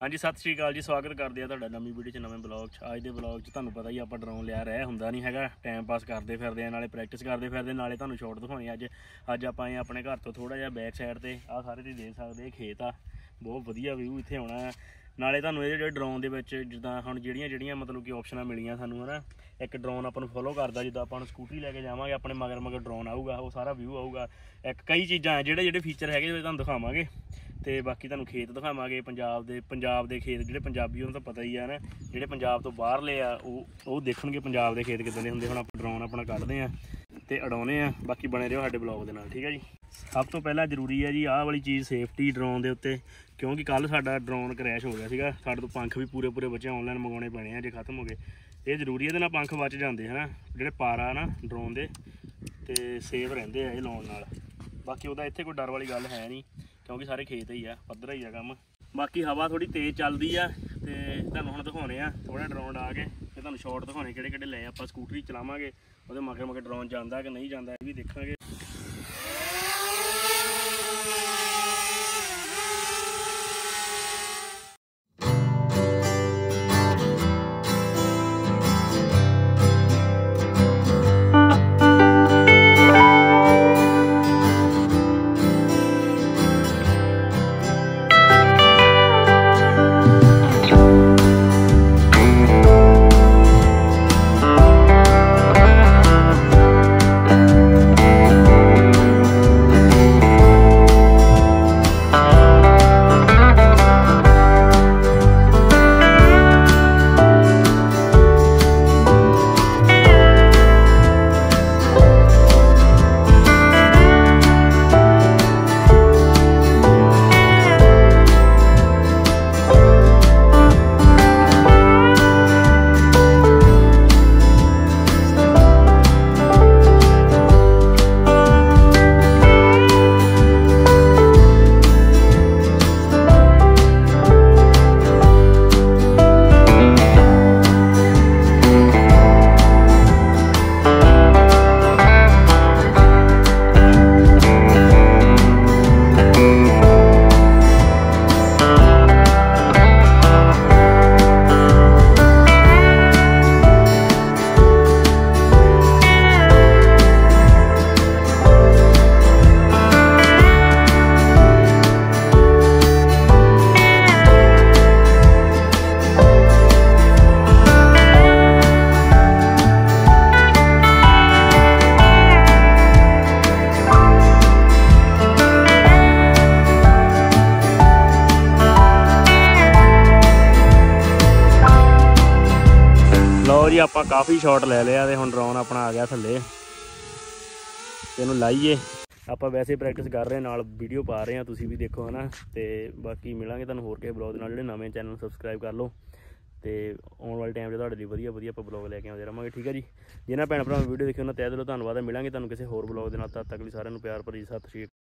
ਹਾਂਜੀ, ਸਤਿ ਸ਼੍ਰੀ ਅਕਾਲ ਜੀ, ਸਵਾਗਤ ਕਰਦੇ ਆ ਤੁਹਾਡਾ ਨਵੀਂ ਵੀਡੀਓ 'ਚ, ਨਵੇਂ ਬਲੌਗ 'ਚ। ਅੱਜ ਦੇ ਬਲੌਗ 'ਚ ਤੁਹਾਨੂੰ ਪਤਾ ਹੀ ਆਪਾਂ ਡਰੋਨ ਲਿਆ, ਰਹਿ ਹੁੰਦਾ ਨਹੀਂ ਹੈਗਾ। ਟਾਈਮ ਪਾਸ ਕਰਦੇ ਫਿਰਦੇ ਆ, ਨਾਲੇ ਪ੍ਰੈਕਟਿਸ ਕਰਦੇ ਫਿਰਦੇ ਨਾਲੇ ਤੁਹਾਨੂੰ ਸ਼ਾਟ ਦਿਖਾਉਣੀ ਅੱਜ। ਅੱਜ ਆਪਾਂ ਆਏ ਆਪਣੇ ਘਰ ਤੋਂ ਥੋੜਾ ਜਿਹਾ ਬੈਕ ਸਾਈਡ ਤੇ ਆ ਸਾਰੇ ਤੁਸੀਂ ਦੇਖ ਸਕਦੇ ਇਹ ਖੇਤ ਆ। ਬਹੁਤ ਵਧੀਆ ਵਿਊ ਇੱਥੇ ਆਉਣਾ। ਆ ਨਾਲੇ ਤੁਹਾਨੂੰ ਇਹ ਜਿਹੜੇ ਡਰੋਨ ਦੇ ਵਿੱਚ ਜਿੱਦਾਂ ਹੁਣ ਜਿਹੜੀਆਂ ਜਿਹੜੀਆਂ ਮਤਲਬ ਕਿ ਆਪਸ਼ਨਾਂ ਮਿਲੀਆਂ ਸਾਨੂੰ, ਹਨਾ? ਇੱਕ ਡਰੋਨ ਆਪਾਂ ਨੂੰ ਫੋਲੋ ਕਰਦਾ, ਜਿੱਦਾਂ ਆਪਾਂ ਨੂੰ ਸਕੂਟਰੀ ਲੈ ਕੇ ਜਾਵਾਂਗੇ, ਆਪਣੇ ਮਗਰ ਮਗਰ ਡਰੋਨ ਆਊਗਾ, ਉਹ ਸਾਰਾ ਵਿਊ ਆਊਗਾ। ਇੱਕ ਕਈ ਚੀਜ਼ਾਂ ਆ, ਜਿਹੜੇ ਜਿਹੜੇ ਫੀਚਰ ਹੈਗੇ ਉਹ ਤੁਹਾਨੂੰ ਦਿਖਾਵਾਂਗੇ। ਤੇ ਬਾਕੀ ਤੁਹਾਨੂੰ ਖੇਤ ਦਿਖਾਵਾਂਗੇ, ਪੰਜਾਬ ਦੇ ਪੰਜਾਬ ਦੇ ਖੇਤ, ਜਿਹੜੇ ਪੰਜਾਬੀ ਉਹਨਾਂ ਤਾਂ ਪਤਾ ਹੀ ਆ ਨਾ ਜਿਹੜੇ ਪੰਜਾਬ ਤੋਂ ਬਾਹਰਲੇ ਆ, ਉਹ ਉਹ ਦੇਖਣਗੇ ਪੰਜਾਬ ਦੇ ਖੇਤ ਕਿਦਾਂ ਦੇ ਹੁੰਦੇ, ਹੁਣ ਆਪਾਂ ਡਰੋਨ ਆਪਣਾ ਕੱਢਦੇ ਆ ਤੇ ਉਡਾਉਨੇ ਆ। ਬਾਕੀ ਬਣੇ ਰਹੋ ਸਾਡੇ ਬਲੌਗ ਦੇ ਨਾਲ, ਠੀਕ ਹੈ ਜੀ? ਸਭ ਤੋਂ ਪਹਿਲਾਂ ਜ਼ਰੂਰੀ ਹੈ ਜੀ ਆਹ ਵਾਲੀ ਚੀਜ਼ ਸੇਫਟੀ ਡਰੋਨ ਦੇ ਉੱਤੇ, ਕਿਉਂਕਿ ਕੱਲ ਸਾਡਾ ਡਰੋਨ ਕ੍ਰੈਸ਼ ਹੋ ਗਿਆ ਸੀਗਾ, ਸਾਡੇ ਤੋਂ ਪੰਖ ਵੀ ਪੂਰੇ ਪੂਰੇ ਬੱਚੇ ਆਨਲਾਈਨ ਮੰਗਾਉਣੇ ਪੈਣੇ ਆ, ਜੇ ਖਤਮ ਹੋ ਗਏ। ਇਹ ਜ਼ਰੂਰੀ ਇਹਦੇ ਨਾਲ ਪੰਖ ਬਚ ਜਾਂਦੇ ਹਨਾ, ਜਿਹੜੇ ਪਾਰਾ ਨਾ ਡਰੋਨ ਦੇ, ਤੇ ਸੇਫ ਰਹਿੰਦੇ ਆ ਇਹ ਲਾਉਣ ਨਾਲ। ਬਾਕੀ ਉਹਦਾ ਇੱਥੇ ਕੋਈ ਡਰ ਵਾਲੀ ਗੱਲ ਹੈ ਨਹੀਂ, ਕਿਉਂਕਿ ਸਾਰੇ ਖੇਤ ਹੀ ਆ, ਪੱਧਰਾ ਹੀ ਆ ਕੰਮ। ਬਾਕੀ ਹਵਾ ਥੋੜੀ ਤੇਜ਼ ਚੱਲਦੀ ਆ, ਤੇ ਤੁਹਾਨੂੰ ਹੁਣ ਦਿਖਾਉਣੇ ਆ ਥੋੜਾ ਡਰੋਨ ਆ ਕੇ, ਤੇ ਤੁਹਾਨੂੰ ਸ਼ਾਟ ਦਿਖਾਉਣੇ ਕਿਹੜੇ ਕਿਹੜੇ ਲਏ ਆਪਾਂ ਸਕੂਟਰੀ ਚਲਾਵਾਂਗੇ, ਉਹਦੇ ਮਗਰ ਮਗਰ ਡਰੋਨ ਜਾਂਦਾ ਕਿ ਨਹੀਂ ਜਾਂਦਾ, ਇਹ ਵੀ ਦੇਖਾਂਗੇ। ਲਓ ਜੀ, ਆਪਾਂ ਕਾਫੀ ਸ਼ਾਟ ਲੈ ਲਿਆ ਤੇ ਹੁਣ ਡਰੋਨ ਆਪਣਾ ਆ ਗਿਆ ਥੱਲੇ। ਤੇ ਇਹਨੂੰ ਲਾਈਏ। ਆਪਾਂ ਵੈਸੇ ਪ੍ਰੈਕਟਿਸ ਕਰ ਰਹੇ ਨਾਲ ਵੀਡੀਓ ਪਾ ਰਹੇ ਆ ਤੁਸੀਂ ਵੀ ਦੇਖੋ ਹਨਾ। ਤੇ ਬਾਕੀ ਮਿਲਾਂਗੇ ਤੁਹਾਨੂੰ ਹੋਰ ਕਿਸੇ ਬਲੌਗ ਦੇ ਨਾਲ, ਜਿਹੜੇ ਨਵੇਂ ਚੈਨਲ ਸਬਸਕ੍ਰਾਈਬ ਕਰ ਲਓ। ਤੇ ਆਉਣ ਵਾਲੇ ਟਾਈਮ 'ਚ ਤੁਹਾਡੇ ਲਈ ਵਧੀਆ ਵਧੀਆ ਆਪਾਂ ਬਲੌਗ ਲੈ ਕੇ ਆਉਂਦੇ ਰਹਾਂਗੇ, ਠੀਕ ਹੈ ਜੀ? ਜਿਹਨਾਂ ਭੈਣ ਭਰਾਵਾਂ ਵੀਡੀਓ ਦੇਖੀ ਉਹਨਾਂ ਤਹਿ ਦਿਲੋਂ ਧੰਨਵਾਦ ਹੈ। ਮਿਲਾਂਗੇ ਤੁਹਾਨੂੰ ਕਿਸੇ ਹੋਰ ਬਲੌਗ ਦੇ ਨਾਲ। ਤਦ ਤੱਕ ਲਈ ਸਾਰਿਆਂ ਨੂੰ ਪਿਆਰ ਭਰੀ ਸਤਿ ਸ਼੍ਰੀ ਅਕਾਲ।